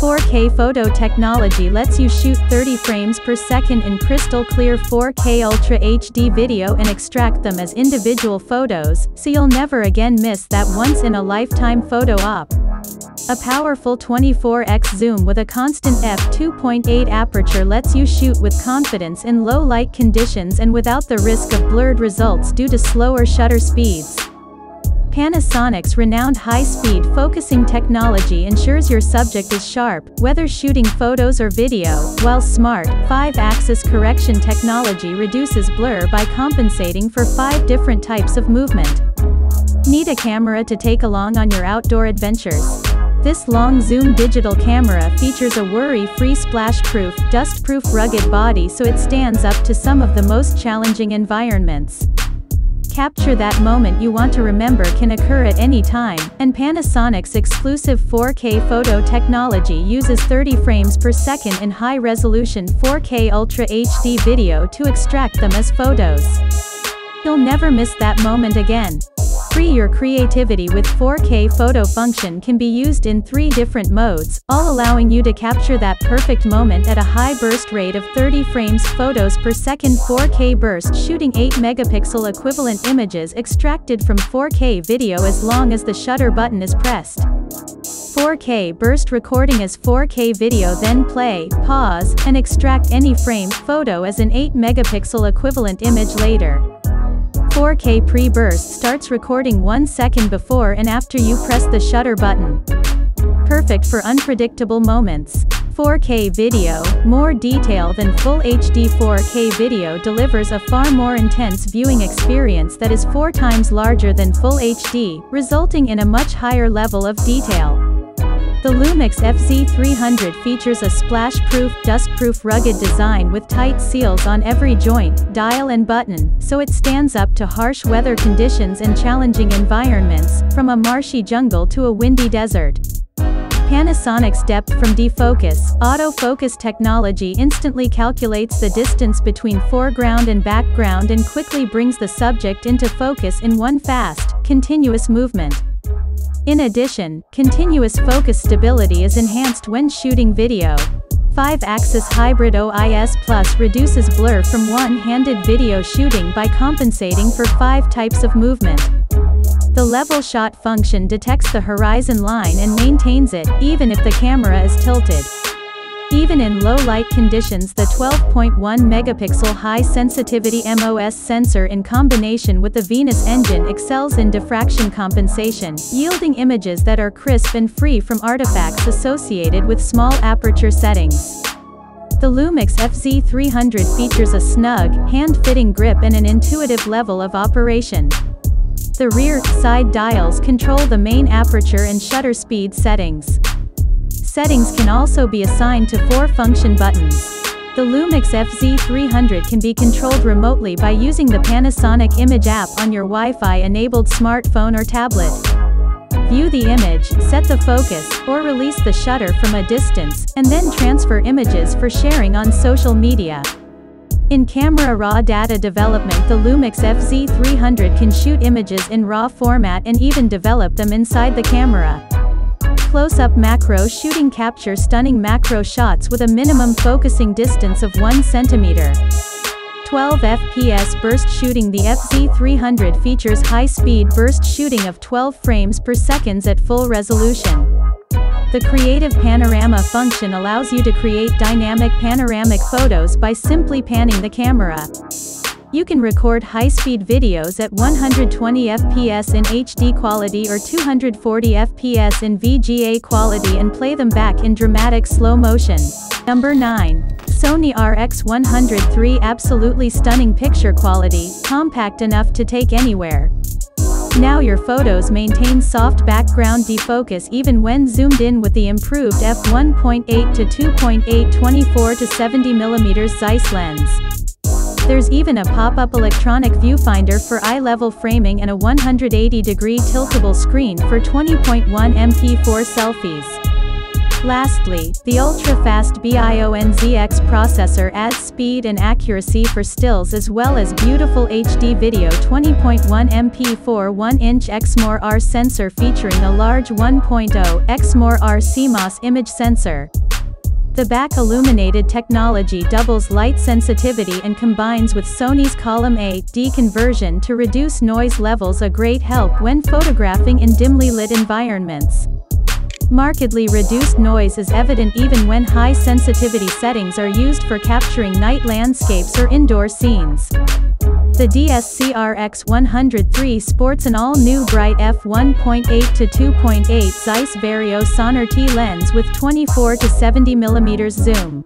4K photo technology lets you shoot 30 frames per second in crystal clear 4K Ultra HD video and extract them as individual photos, so you'll never again miss that once-in-a-lifetime photo op. A powerful 24x zoom with a constant f2.8 aperture lets you shoot with confidence in low light conditions and without the risk of blurred results due to slower shutter speeds. Panasonic's renowned high-speed focusing technology ensures your subject is sharp, whether shooting photos or video, while smart, 5-axis correction technology reduces blur by compensating for 5 different types of movement. Need a camera to take along on your outdoor adventures? This long zoom digital camera features a worry-free splash-proof, dust-proof rugged body so it stands up to some of the most challenging environments. Capture that moment you want to remember can occur at any time, and Panasonic's exclusive 4K photo technology uses 30 frames per second in high-resolution 4K Ultra HD video to extract them as photos. You'll never miss that moment again. Free your creativity with 4K photo function can be used in three different modes, all allowing you to capture that perfect moment at a high burst rate of 30 frames photos per second 4K burst shooting 8 megapixel equivalent images extracted from 4K video as long as the shutter button is pressed. 4K burst recording as 4K video then play, pause, and extract any frame photo as an 8 megapixel equivalent image later. 4K pre-burst starts recording 1 second before and after you press the shutter button. Perfect for unpredictable moments. 4K video, more detail than full HD 4K video delivers a far more intense viewing experience that is four times larger than full HD, resulting in a much higher level of detail. The Lumix FZ300 features a splash-proof, dust-proof rugged design with tight seals on every joint, dial and button, so it stands up to harsh weather conditions and challenging environments, from a marshy jungle to a windy desert. Panasonic's depth from defocus, autofocus technology instantly calculates the distance between foreground and background and quickly brings the subject into focus in one fast, continuous movement. In addition, continuous focus stability is enhanced when shooting video. 5-axis hybrid OIS Plus reduces blur from one-handed video shooting by compensating for five types of movement. The level shot function detects the horizon line and maintains it, even if the camera is tilted. Even in low light conditions the 12.1 megapixel high sensitivity MOS sensor in combination with the Venus engine excels in diffraction compensation, yielding images that are crisp and free from artifacts associated with small aperture settings. The Lumix FZ300 features a snug, hand-fitting grip and an intuitive level of operation. The rear, side dials control the main aperture and shutter speed settings. Settings can also be assigned to four function buttons. The Lumix FZ300 can be controlled remotely by using the Panasonic Image app on your Wi-Fi enabled smartphone or tablet. View the image, set the focus, or release the shutter from a distance, and then transfer images for sharing on social media. In camera raw data development the Lumix FZ300 can shoot images in RAW format and even develop them inside the camera. Close-up macro shooting capture stunning macro shots with a minimum focusing distance of 1 cm. 12 FPS burst shooting The FZ300 features high-speed burst shooting of 12 frames per second at full resolution. The Creative Panorama function allows you to create dynamic panoramic photos by simply panning the camera. You can record high-speed videos at 120 FPS in HD quality or 240 FPS in VGA quality and play them back in dramatic slow motion. Number 9. Sony RX100 III Absolutely stunning picture quality, compact enough to take anywhere. Now your photos maintain soft background defocus even when zoomed in with the improved f1.8 to 2.8 24 to 70mm Zeiss lens. There's even a pop-up electronic viewfinder for eye-level framing and a 180-degree tiltable screen for 20.1 MP4 selfies. Lastly, the ultra-fast BIONZ X processor adds speed and accuracy for stills as well as beautiful HD video 20.1 MP4 1-inch Exmor R sensor featuring a large 1.0 Exmor R CMOS image sensor. The back illuminated technology doubles light sensitivity and combines with Sony's Column A D conversion to reduce noise levels a great help when photographing in dimly lit environments. Markedly reduced noise is evident even when high sensitivity settings are used for capturing night landscapes or indoor scenes. The DSC-RX103 sports an all-new bright f1.8 to 2.8 Zeiss Vario Sonnar T lens with 24 to 70 mm zoom.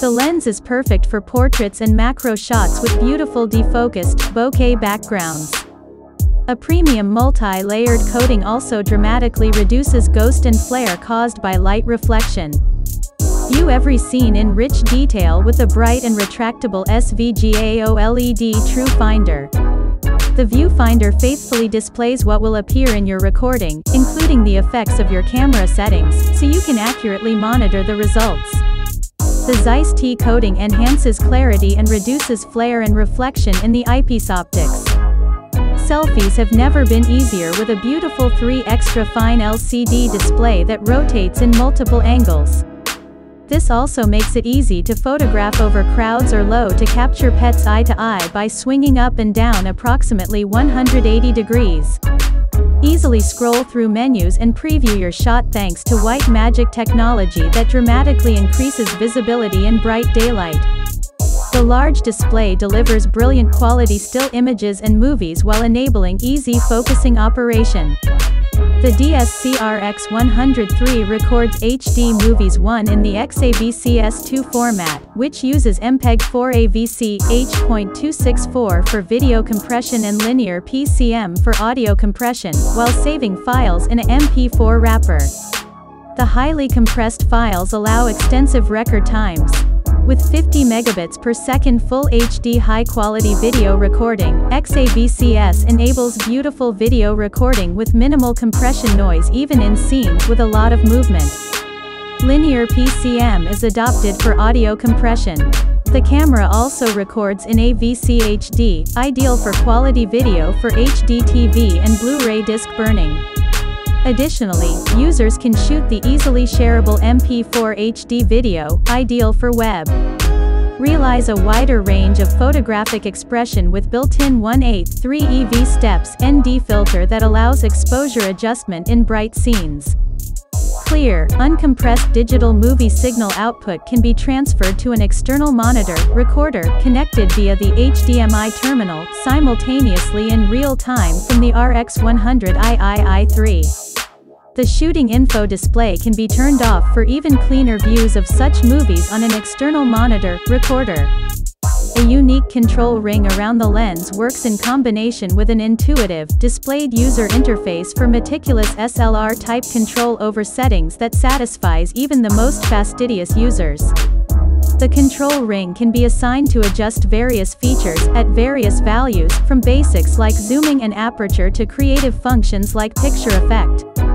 The lens is perfect for portraits and macro shots with beautiful defocused, bokeh backgrounds. A premium multi-layered coating also dramatically reduces ghost and flare caused by light reflection. View every scene in rich detail with a bright and retractable SVGA OLED True Finder. The viewfinder faithfully displays what will appear in your recording, including the effects of your camera settings, so you can accurately monitor the results. The Zeiss T coating enhances clarity and reduces flare and reflection in the eyepiece optics. Selfies have never been easier with a beautiful 3 extra fine LCD display that rotates in multiple angles. This also makes it easy to photograph over crowds or low to capture pets eye to eye by swinging up and down approximately 180 degrees. Easily scroll through menus and preview your shot thanks to white magic technology that dramatically increases visibility in bright daylight. The large display delivers brilliant quality still images and movies while enabling easy focusing operation. The DSC-RX103 records HD Movies 1 in the XAVC-S2 format, which uses MPEG-4 AVC H.264 for video compression and linear PCM for audio compression, while saving files in a MP4 wrapper. The highly compressed files allow extensive record times. With 50 megabits per second full HD high-quality video recording, XAVCS enables beautiful video recording with minimal compression noise even in scenes with a lot of movement. Linear PCM is adopted for audio compression. The camera also records in AVC HD, ideal for quality video for HD TV and Blu-ray disc burning. Additionally, users can shoot the easily shareable MP4 HD video, ideal for web. Realize a wider range of photographic expression with built-in 183 EV steps ND filter that allows exposure adjustment in bright scenes. Clear, uncompressed digital movie signal output can be transferred to an external monitor, recorder, connected via the HDMI terminal, simultaneously in real time from the RX100 III-i3. The shooting info display can be turned off for even cleaner views of such movies on an external monitor, recorder. A unique control ring around the lens works in combination with an intuitive, displayed user interface for meticulous SLR-type control over settings that satisfies even the most fastidious users. The control ring can be assigned to adjust various features, at various values, from basics like zooming and aperture to creative functions like picture effect.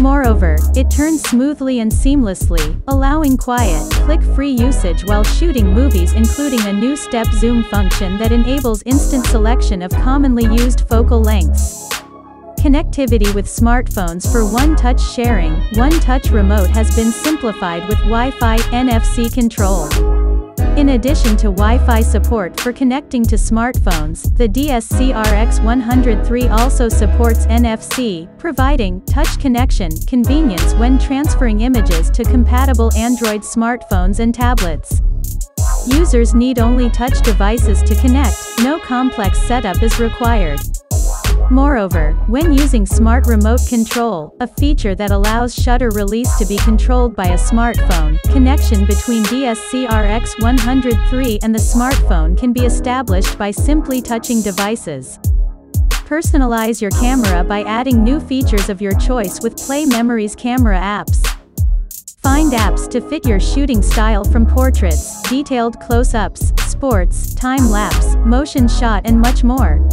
Moreover, it turns smoothly and seamlessly, allowing quiet, click-free usage while shooting movies including a new step zoom function that enables instant selection of commonly used focal lengths. Connectivity with smartphones for one-touch sharing, one-touch remote has been simplified with Wi-Fi, NFC control. In addition to Wi-Fi support for connecting to smartphones, the DSC-RX103 also supports NFC, providing touch connection convenience when transferring images to compatible Android smartphones and tablets. Users need only touch devices to connect, no complex setup is required. Moreover, when using Smart Remote Control, a feature that allows shutter release to be controlled by a smartphone, connection between DSC-RX103 and the smartphone can be established by simply touching devices. Personalize your camera by adding new features of your choice with Play Memories camera apps. Find apps to fit your shooting style from portraits, detailed close-ups, sports, time-lapse, motion shot and much more.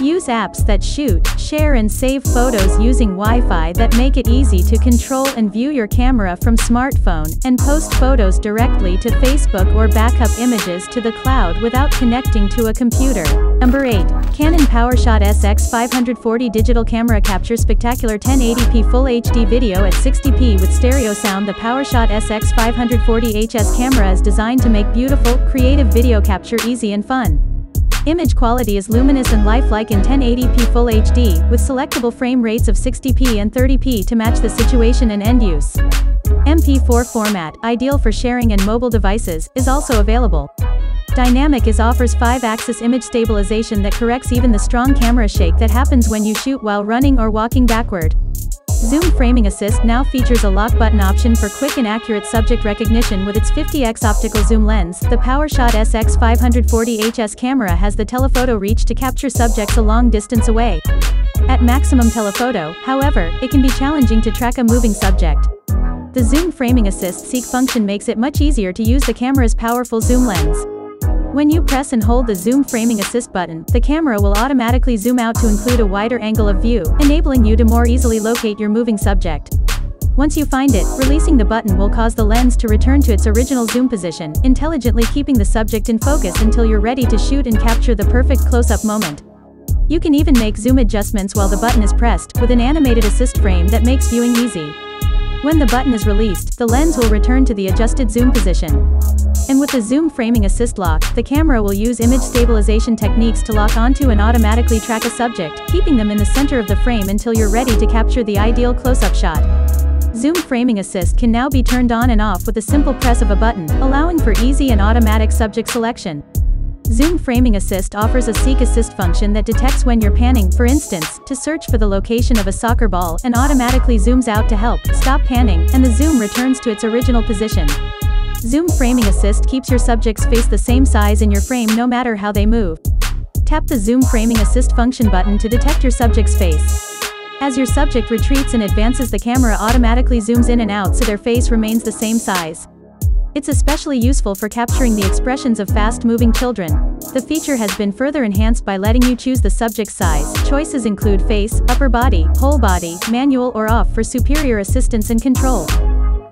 Use apps that shoot, share and save photos using Wi-Fi that make it easy to control and view your camera from smartphone, and post photos directly to Facebook or backup images to the cloud without connecting to a computer. Number 8. Canon PowerShot SX540 Digital Camera captures spectacular 1080p Full HD video at 60p with stereo sound The PowerShot SX540 HS camera is designed to make beautiful, creative video capture easy and fun. Image quality is luminous and lifelike in 1080p Full HD, with selectable frame rates of 60p and 30p to match the situation and end use. MP4 format, ideal for sharing and mobile devices, is also available. Dynamic IS offers 5-axis image stabilization that corrects even the strong camera shake that happens when you shoot while running or walking backward. Zoom Framing Assist now features a lock button option for quick and accurate subject recognition with its 50x optical zoom lens. The PowerShot SX540HS camera has the telephoto reach to capture subjects a long distance away. At maximum telephoto, however, it can be challenging to track a moving subject. The Zoom Framing Assist Seek function makes it much easier to use the camera's powerful zoom lens. When you press and hold the Zoom Framing Assist button, the camera will automatically zoom out to include a wider angle of view, enabling you to more easily locate your moving subject. Once you find it, releasing the button will cause the lens to return to its original zoom position, intelligently keeping the subject in focus until you're ready to shoot and capture the perfect close-up moment. You can even make zoom adjustments while the button is pressed, with an animated assist frame that makes viewing easy. When the button is released, the lens will return to the adjusted zoom position. And with the Zoom Framing Assist lock, the camera will use image stabilization techniques to lock onto and automatically track a subject, keeping them in the center of the frame until you're ready to capture the ideal close-up shot. Zoom Framing Assist can now be turned on and off with a simple press of a button, allowing for easy and automatic subject selection. Zoom Framing Assist offers a Seek Assist function that detects when you're panning, for instance, to search for the location of a soccer ball and automatically zooms out to help stop panning, and the zoom returns to its original position. Zoom Framing Assist keeps your subject's face the same size in your frame no matter how they move. Tap the Zoom Framing Assist function button to detect your subject's face. As your subject retreats and advances the camera automatically zooms in and out so their face remains the same size. It's especially useful for capturing the expressions of fast-moving children. The feature has been further enhanced by letting you choose the subject size. Choices include face, upper body, whole body, manual or off for superior assistance and control.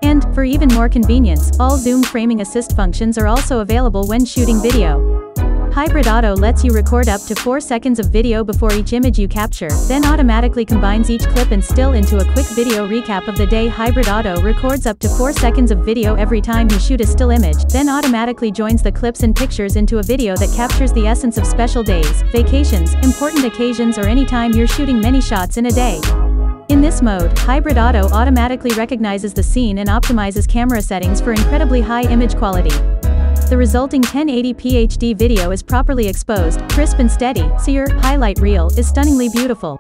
And, for even more convenience, all Zoom Framing Assist functions are also available when shooting video. Hybrid Auto lets you record up to 4 seconds of video before each image you capture, then automatically combines each clip and still into a quick video recap of the day Hybrid Auto records up to 4 seconds of video every time you shoot a still image, then automatically joins the clips and pictures into a video that captures the essence of special days, vacations, important occasions or any time you're shooting many shots in a day. In this mode, Hybrid Auto automatically recognizes the scene and optimizes camera settings for incredibly high image quality. The resulting 1080p HD video is properly exposed, crisp and steady, so your highlight reel is stunningly beautiful.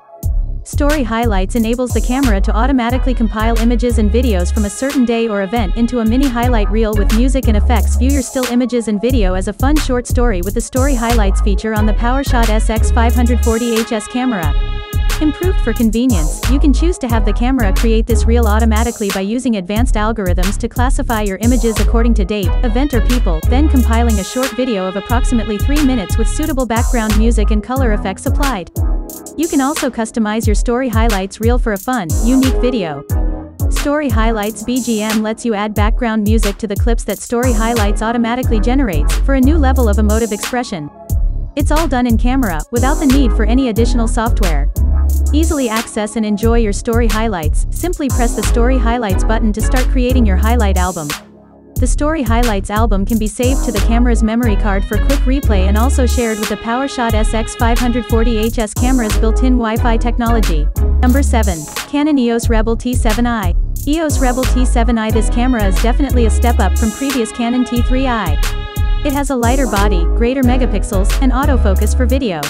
Story Highlights enables the camera to automatically compile images and videos from a certain day or event into a mini highlight reel with music and effects. View your still images and video as a fun short story with the Story Highlights feature on the PowerShot SX540HS camera. Improved for convenience, you can choose to have the camera create this reel automatically by using advanced algorithms to classify your images according to date, event or people, then compiling a short video of approximately 3 minutes with suitable background music and color effects applied. You can also customize your story highlights reel for a fun, unique video. Story Highlights BGM lets you add background music to the clips that Story Highlights automatically generates, for a new level of emotive expression. It's all done in camera, without the need for any additional software. Easily access and enjoy your story highlights, simply press the Story Highlights button to start creating your highlight album. The Story Highlights album can be saved to the camera's memory card for quick replay and also shared with the PowerShot SX540HS camera's built-in Wi-Fi technology. Number 7. Canon EOS Rebel T7i. EOS Rebel T7i This camera is definitely a step up from previous Canon T3i. It has a lighter body, greater megapixels, and autofocus for video.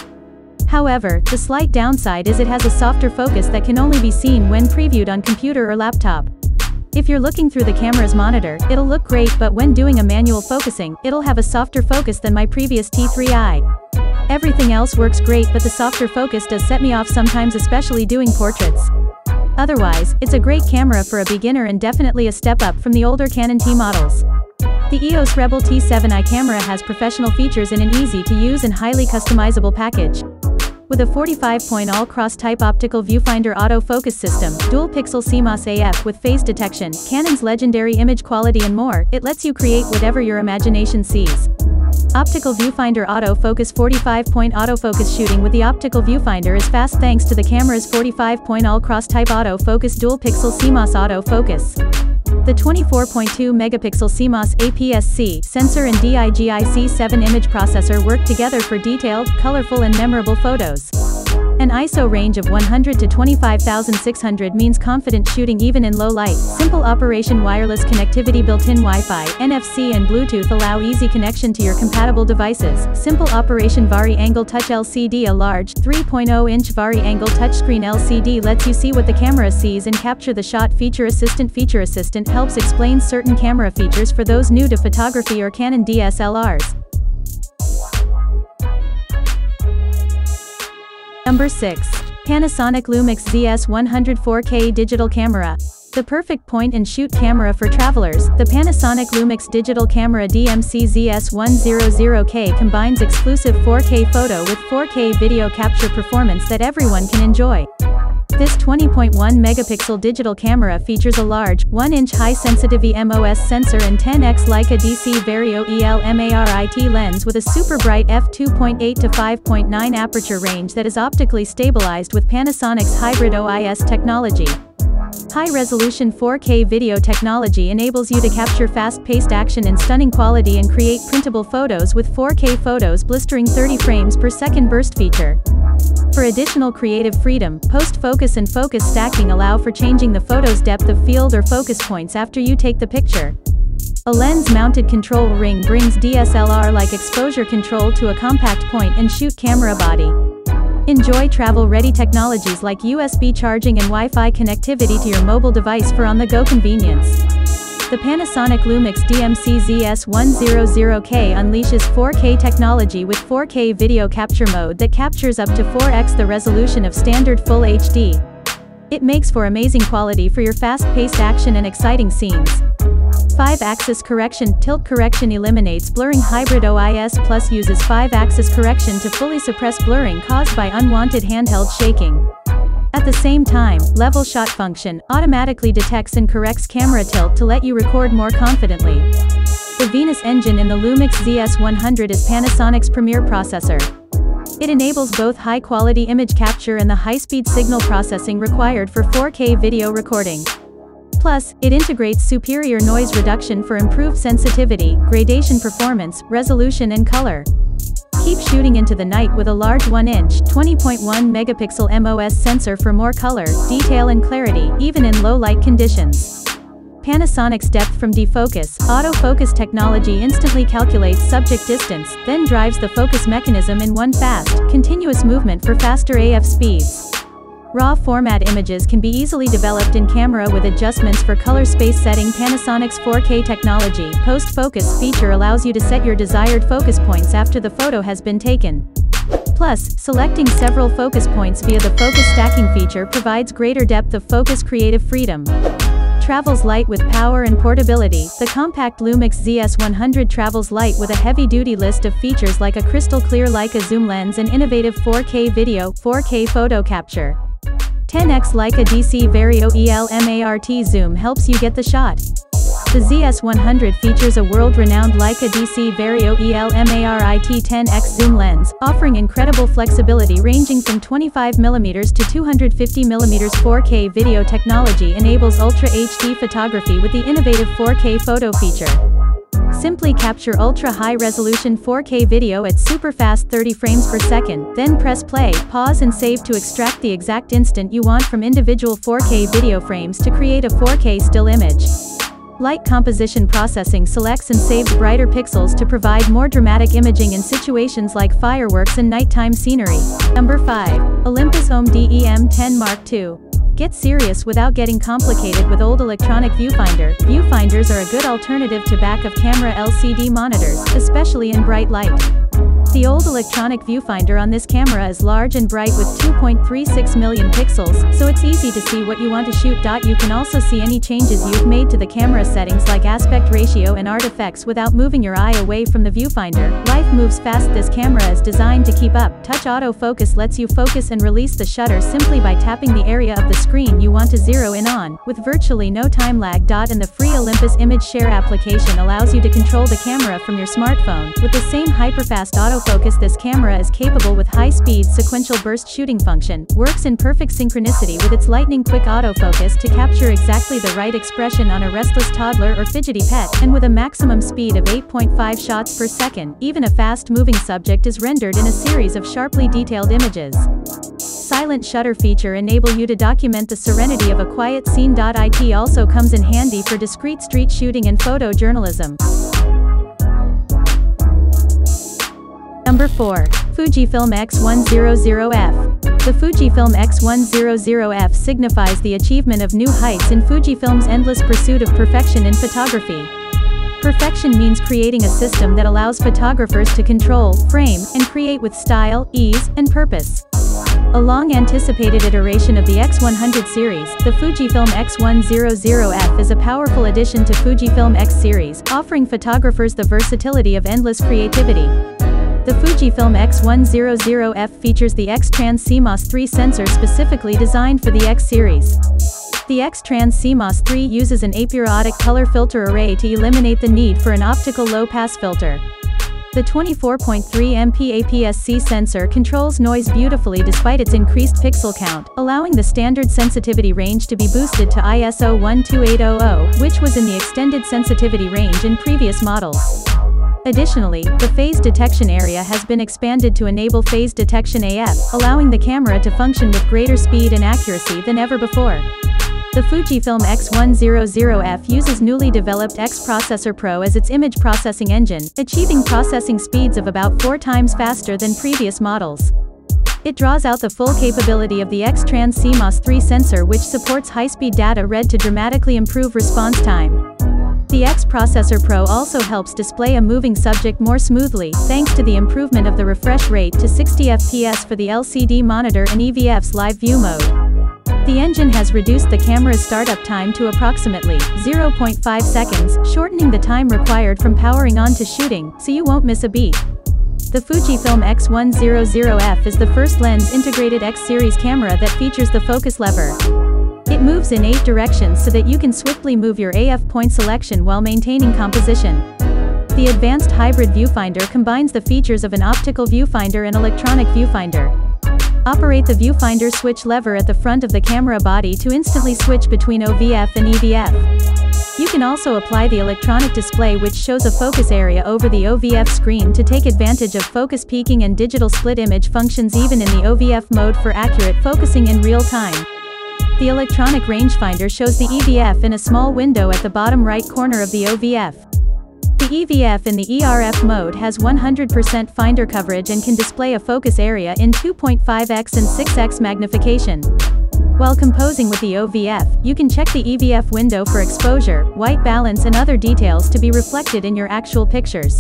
However, the slight downside is it has a softer focus that can only be seen when previewed on computer or laptop. If you're looking through the camera's monitor, it'll look great but when doing a manual focusing, it'll have a softer focus than my previous T3i. Everything else works great but the softer focus does set me off sometimes especially doing portraits. Otherwise, it's a great camera for a beginner and definitely a step up from the older Canon T models. The EOS Rebel T7i camera has professional features in an easy-to-use and highly customizable package. With a 45-point all-cross type optical viewfinder autofocus system, dual-pixel CMOS AF with phase detection, Canon's legendary image quality and more, it lets you create whatever your imagination sees. Optical Viewfinder Autofocus 45-point autofocus shooting with the optical viewfinder is fast thanks to the camera's 45-point all-cross type autofocus dual-pixel CMOS autofocus. The 24.2 megapixel CMOS APS-C sensor and DIGIC7 image processor work together for detailed, colorful and memorable photos. An ISO range of 100 to 25600 means confident shooting even in low light. Simple operation wireless connectivity built-in Wi-Fi, NFC and Bluetooth allow easy connection to your compatible devices. Simple operation Vari-Angle Touch LCD A large, 3.0-inch Vari-Angle touchscreen LCD lets you see what the camera sees and capture the shot Feature Assistant Feature Assistant helps explain certain camera features for those new to photography or Canon DSLRs. Number 6. Panasonic Lumix ZS100 4K Digital Camera. The perfect point-and-shoot camera for travelers, the Panasonic Lumix digital camera DMC ZS100K combines exclusive 4K photo with 4K video capture performance that everyone can enjoy. This 20.1 megapixel digital camera features a large, 1-inch high-sensitivity MOS sensor and 10x Leica DC Vario EL lens with a super bright f2.8 to 5.9 aperture range that is optically stabilized with Panasonic's hybrid OIS technology. High-resolution 4K video technology enables you to capture fast-paced action in stunning quality and create printable photos with 4K photos blistering 30 frames per second burst feature. For additional creative freedom, post-focus and focus stacking allow for changing the photo's depth of field or focus points after you take the picture. A lens-mounted control ring brings DSLR-like exposure control to a compact point-and-shoot camera body. Enjoy travel-ready technologies like USB charging and Wi-Fi connectivity to your mobile device for on-the-go convenience. The Panasonic Lumix DMC ZS100K unleashes 4K technology with 4K video capture mode that captures up to 4x the resolution of standard Full HD. It makes for amazing quality for your fast-paced action and exciting scenes. 5-axis correction Tilt correction eliminates blurring Hybrid OIS Plus uses 5-axis correction to fully suppress blurring caused by unwanted handheld shaking. At the same time, level shot function automatically detects and corrects camera tilt to let you record more confidently. The Venus engine in the Lumix ZS100 is Panasonic's premier processor. It enables both high-quality image capture and the high-speed signal processing required for 4K video recording. Plus, it integrates superior noise reduction for improved sensitivity, gradation performance, resolution and color. Keep shooting into the night with a large 1-inch, 20.1 megapixel MOS sensor for more color, detail and clarity, even in low light conditions. Panasonic's depth from defocus, autofocus technology instantly calculates subject distance, then drives the focus mechanism in one fast, continuous movement for faster AF speeds. RAW format images can be easily developed in camera with adjustments for color space setting Panasonic's 4K technology post-focus feature allows you to set your desired focus points after the photo has been taken. Plus, selecting several focus points via the focus stacking feature provides greater depth of focus creative freedom. Travels light with power and portability, the compact Lumix ZS100 travels light with a heavy-duty list of features like a crystal clear Leica zoom lens and innovative 4K video, 4K photo capture. 10x Leica DC Vario EL zoom helps you get the shot. The ZS100 features a world-renowned Leica DC Vario EL 10x zoom lens, offering incredible flexibility ranging from 25mm to 250mm 4K video technology enables Ultra HD photography with the innovative 4K photo feature. Simply capture ultra-high-resolution 4K video at super-fast 30 frames per second, then press play, pause and save to extract the exact instant you want from individual 4K video frames to create a 4K still image. Light composition processing selects and saves brighter pixels to provide more dramatic imaging in situations like fireworks and nighttime scenery. Number 5. Olympus OM-D EM10 Mark II. Get serious without getting complicated with OLED electronic viewfinder. Viewfinders are a good alternative to back of camera LCD monitors, especially in bright light. The OLED electronic viewfinder on this camera is large and bright with 2.36 million pixels, so it's easy to see what you want to shoot. You can also see any changes you've made to the camera settings like aspect ratio and artifacts without moving your eye away from the viewfinder. Life moves fast this camera is designed to keep up. Touch autofocus lets you focus and release the shutter simply by tapping the area of the screen you want to zero in on, with virtually no time lag. And the free Olympus image share application allows you to control the camera from your smartphone. With the same hyperfast autofocus this camera is capable with high-speed sequential burst shooting function, works in perfect synchronicity with its lightning quick autofocus to capture exactly the right expression on a restless toddler or fidgety pet, and with a maximum speed of 8.5 shots per second, even a fast-moving subject is rendered in a series of sharply detailed images. Silent shutter feature enable you to document the serenity of a quiet scene. It also comes in handy for discreet street shooting and photojournalism. Number 4. Fujifilm X100F. The Fujifilm X100F signifies the achievement of new heights in Fujifilm's endless pursuit of perfection in photography. Perfection means creating a system that allows photographers to control, frame, and create with style, ease, and purpose. A long-anticipated iteration of the X100 series, the Fujifilm X100F is a powerful addition to Fujifilm X series, offering photographers the versatility of endless creativity. The Fujifilm X100F features the X-Trans CMOS 3 sensor specifically designed for the X series. The X-Trans CMOS 3 uses an aperiodic color filter array to eliminate the need for an optical low-pass filter. The 24.3 MP APS-C sensor controls noise beautifully despite its increased pixel count, allowing the standard sensitivity range to be boosted to ISO 12800, which was in the extended sensitivity range in previous models. Additionally, the phase detection area has been expanded to enable phase detection AF, allowing the camera to function with greater speed and accuracy than ever before. The Fujifilm X100F uses newly developed X Processor Pro as its image processing engine, achieving processing speeds of about four times faster than previous models. It draws out the full capability of the X-Trans CMOS 3 sensor which supports high-speed data read to dramatically improve response time. The X Processor Pro also helps display a moving subject more smoothly, thanks to the improvement of the refresh rate to 60 fps for the LCD monitor and EVF's live view mode. The engine has reduced the camera's startup time to approximately 0.5 seconds, shortening the time required from powering on to shooting, so you won't miss a beat. The Fujifilm X100F is the first lens-integrated X-series camera that features the focus lever. It moves in 8 directions so that you can swiftly move your AF point selection while maintaining composition. The advanced hybrid viewfinder combines the features of an optical viewfinder and electronic viewfinder. Operate the viewfinder switch lever at the front of the camera body to instantly switch between OVF and EVF. You can also apply the electronic display which shows a focus area over the OVF screen to take advantage of focus peaking and digital split image functions even in the OVF mode for accurate focusing in real time. The electronic rangefinder shows the EVF in a small window at the bottom right corner of the OVF. The EVF in the ERF mode has 100% finder coverage and can display a focus area in 2.5x and 6x magnification. While composing with the OVF, you can check the EVF window for exposure, white balance and other details to be reflected in your actual pictures.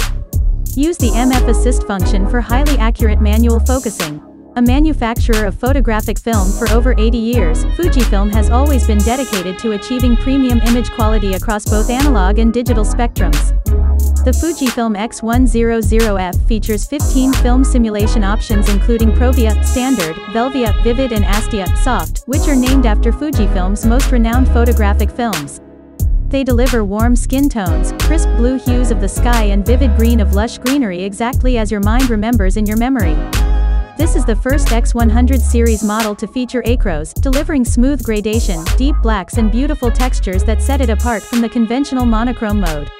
Use the MF Assist function for highly accurate manual focusing. A manufacturer of photographic film for over 80 years, Fujifilm has always been dedicated to achieving premium image quality across both analog and digital spectrums. The Fujifilm X100F features 15 film simulation options including Provia, Standard, Velvia, Vivid and Astia, Soft, which are named after Fujifilm's most renowned photographic films. They deliver warm skin tones, crisp blue hues of the sky and vivid green of lush greenery exactly as your mind remembers in your memory. This is the first X100 series model to feature ACROS, delivering smooth gradation, deep blacks and beautiful textures that set it apart from the conventional monochrome mode.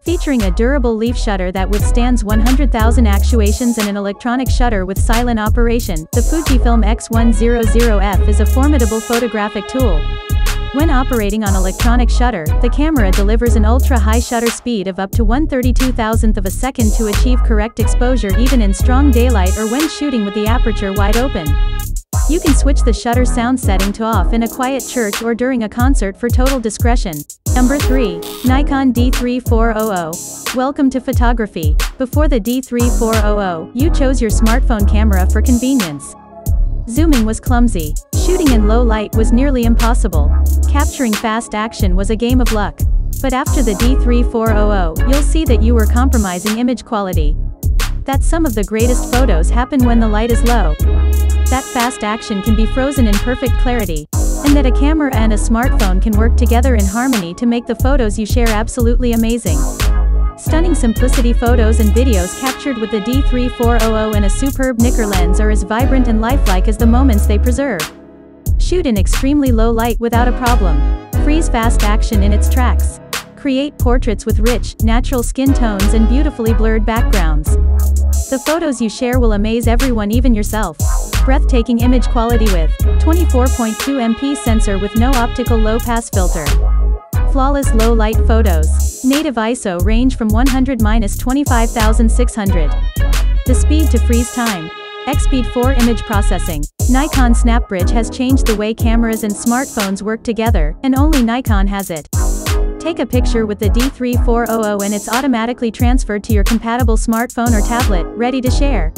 Featuring a durable leaf shutter that withstands 100,000 actuations and an electronic shutter with silent operation, the Fujifilm X100F is a formidable photographic tool. When operating on electronic shutter, the camera delivers an ultra-high shutter speed of up to 132,000th of a second to achieve correct exposure even in strong daylight or when shooting with the aperture wide open. You can switch the shutter sound setting to off in a quiet church or during a concert for total discretion. Number 3. Nikon D3400. Welcome to photography. Before the D3400, you chose your smartphone camera for convenience. Zooming was clumsy. Shooting in low light was nearly impossible. Capturing fast action was a game of luck. But after the D3400, you'll see that you were compromising image quality. That some of the greatest photos happen when the light is low. That fast action can be frozen in perfect clarity. And that a camera and a smartphone can work together in harmony to make the photos you share absolutely amazing. Stunning simplicity photos and videos captured with the D3400 and a superb Nikkor lens are as vibrant and lifelike as the moments they preserve. Shoot in extremely low light without a problem. Freeze fast action in its tracks. Create portraits with rich, natural skin tones and beautifully blurred backgrounds. The photos you share will amaze everyone even yourself. Breathtaking image quality with 24.2 MP sensor with no optical low-pass filter. Flawless low-light photos. Native ISO range from 100-25600. The speed to freeze time. EXPEED 4 image processing. Nikon SnapBridge has changed the way cameras and smartphones work together, and only Nikon has it. Take a picture with the D3400 and it's automatically transferred to your compatible smartphone or tablet, ready to share.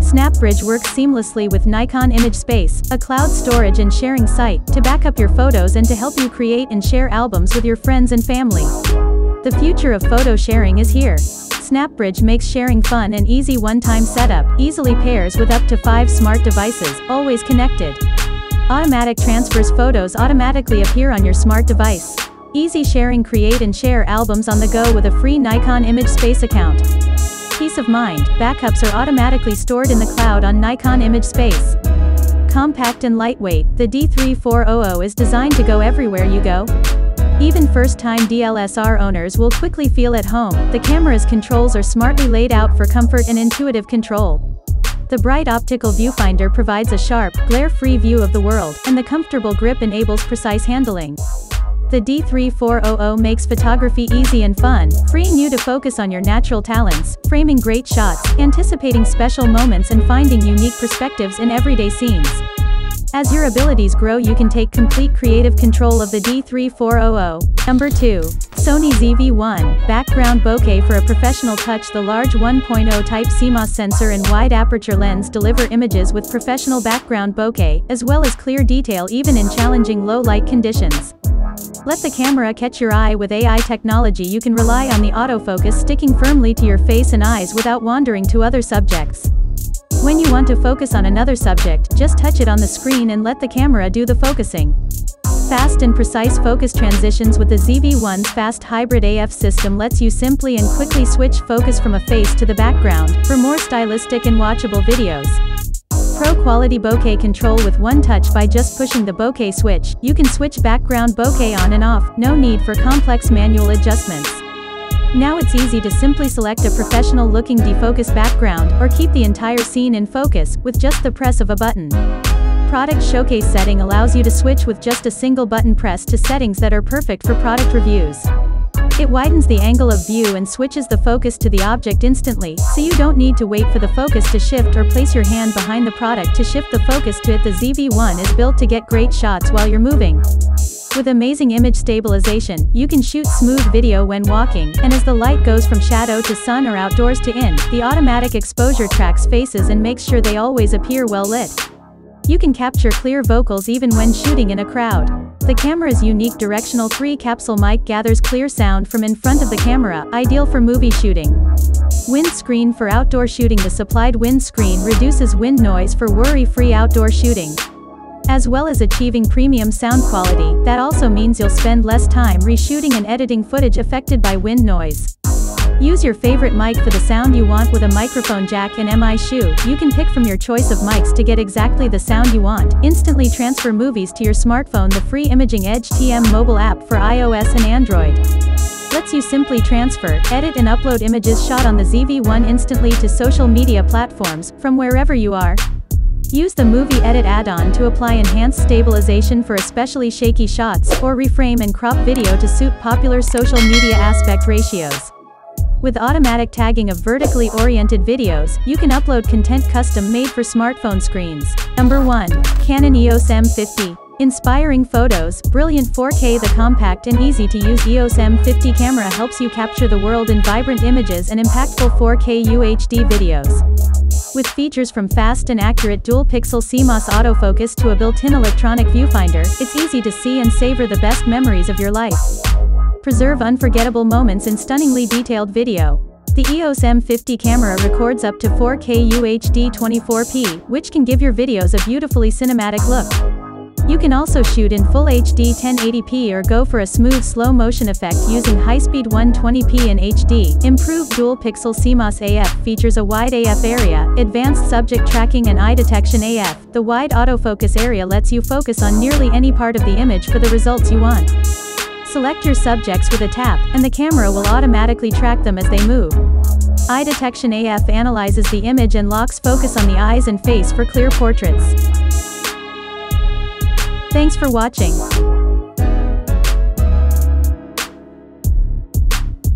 SnapBridge works seamlessly with Nikon Image Space, a cloud storage and sharing site, to back up your photos and to help you create and share albums with your friends and family. The future of photo sharing is here. SnapBridge makes sharing fun and easy one-time setup, easily pairs with up to 5 smart devices, always connected. Automatic transfers photos automatically appear on your smart device. Easy sharing create and share albums on the go with a free Nikon Image Space account peace of mind, backups are automatically stored in the cloud on Nikon Image Space. Compact and lightweight, the D3400 is designed to go everywhere you go. Even first-time DLSR owners will quickly feel at home, the camera's controls are smartly laid out for comfort and intuitive control. The bright optical viewfinder provides a sharp, glare-free view of the world, and the comfortable grip enables precise handling. The D3400 makes photography easy and fun, freeing you to focus on your natural talents, framing great shots, anticipating special moments and finding unique perspectives in everyday scenes. As your abilities grow you can take complete creative control of the D3400. Number 2. Sony ZV-1, background bokeh for a professional touch The large 1.0 type CMOS sensor and wide aperture lens deliver images with professional background bokeh, as well as clear detail even in challenging low light conditions. Let the camera catch your eye with AI technology you can rely on the autofocus sticking firmly to your face and eyes without wandering to other subjects. When you want to focus on another subject, just touch it on the screen and let the camera do the focusing. Fast and precise focus transitions with the ZV-1's fast hybrid AF system lets you simply and quickly switch focus from a face to the background, for more stylistic and watchable videos. Pro quality bokeh control with one touch by just pushing the bokeh switch, you can switch background bokeh on and off, no need for complex manual adjustments. Now it's easy to simply select a professional looking defocus background, or keep the entire scene in focus, with just the press of a button. Product Showcase setting allows you to switch with just a single button press to settings that are perfect for product reviews. It widens the angle of view and switches the focus to the object instantly, so you don't need to wait for the focus to shift or place your hand behind the product to shift the focus to it. The ZV-1 is built to get great shots while you're moving. With amazing image stabilization, you can shoot smooth video when walking, and as the light goes from shadow to sun or outdoors to in, the automatic exposure tracks faces and makes sure they always appear well lit. You can capture clear vocals even when shooting in a crowd. The camera's unique directional 3-capsule mic gathers clear sound from in front of the camera, ideal for movie shooting. Windscreen for outdoor shooting The supplied windscreen reduces wind noise for worry-free outdoor shooting. As well as achieving premium sound quality, that also means you'll spend less time reshooting and editing footage affected by wind noise. Use your favorite mic for the sound you want with a microphone jack and MI shoe. You can pick from your choice of mics to get exactly the sound you want. Instantly transfer movies to your smartphone. The free Imaging Edge TM mobile app for iOS and Android lets you simply transfer, edit and upload images shot on the ZV-1 instantly to social media platforms, from wherever you are. Use the Movie Edit add-on to apply enhanced stabilization for especially shaky shots, or reframe and crop video to suit popular social media aspect ratios. With automatic tagging of vertically oriented videos, you can upload content custom made for smartphone screens. Number 1. Canon EOS M50. Inspiring photos, brilliant 4K The compact and easy-to-use EOS M50 camera helps you capture the world in vibrant images and impactful 4K UHD videos. With features from fast and accurate dual-pixel CMOS autofocus to a built-in electronic viewfinder, it's easy to see and savor the best memories of your life. Preserve unforgettable moments in stunningly detailed video. The EOS M50 camera records up to 4K UHD 24p, which can give your videos a beautifully cinematic look. You can also shoot in Full HD 1080p or go for a smooth slow motion effect using high-speed 120p in HD. Improved dual-pixel CMOS AF features a wide AF area, advanced subject tracking and eye detection AF. The wide autofocus area lets you focus on nearly any part of the image for the results you want. Select your subjects with a tap, and the camera will automatically track them as they move. Eye Detection AF analyzes the image and locks focus on the eyes and face for clear portraits. Thanks for watching.